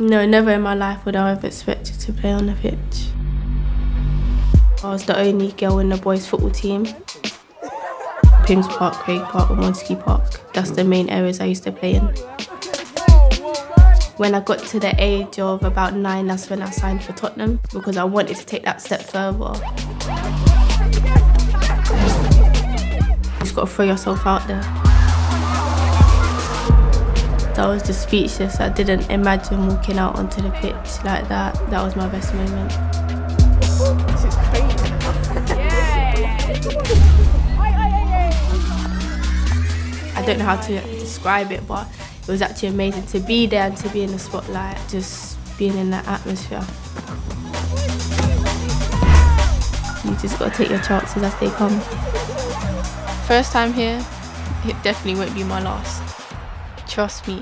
No, never in my life would I have expected to play on the pitch. I was the only girl in the boys' football team. Pymmes Park, Craig Park, Montague Park. That's the main areas I used to play in. When I got to the age of about nine, that's when I signed for Tottenham because I wanted to take that step further. You just got to throw yourself out there. I was just speechless. I didn't imagine walking out onto the pitch like that. That was my best moment. This is crazy. I don't know how to describe it, but it was actually amazing to be there and to be in the spotlight, just being in that atmosphere. You just got to take your chances as they come. First time here, it definitely won't be my last. Trust me.